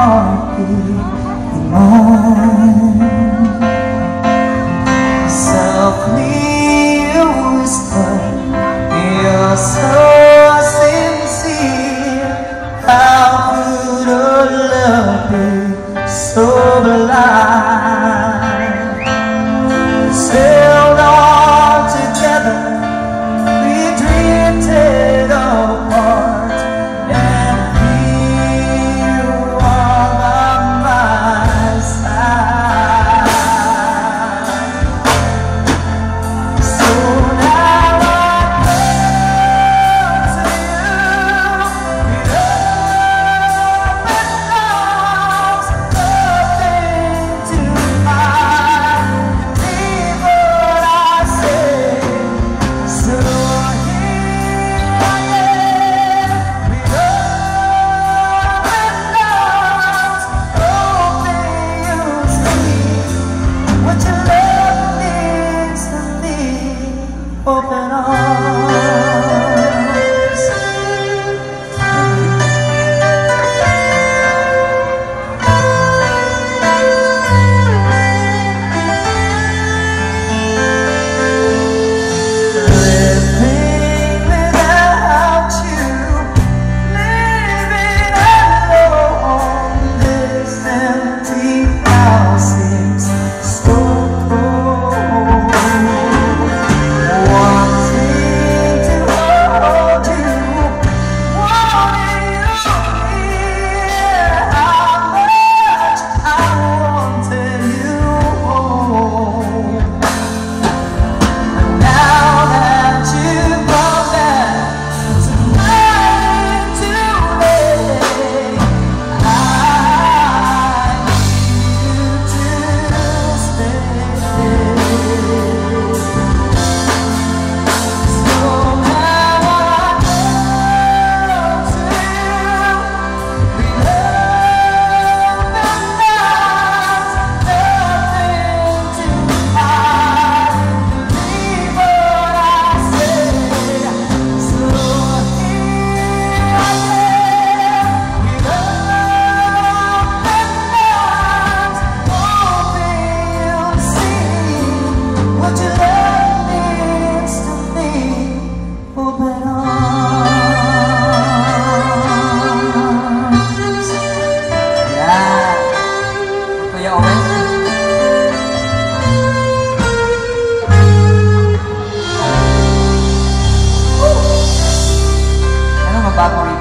heartbeat in mine. Softly you whisper, you're so sincere. How could a love be so blind? open arms. 要人。Bye.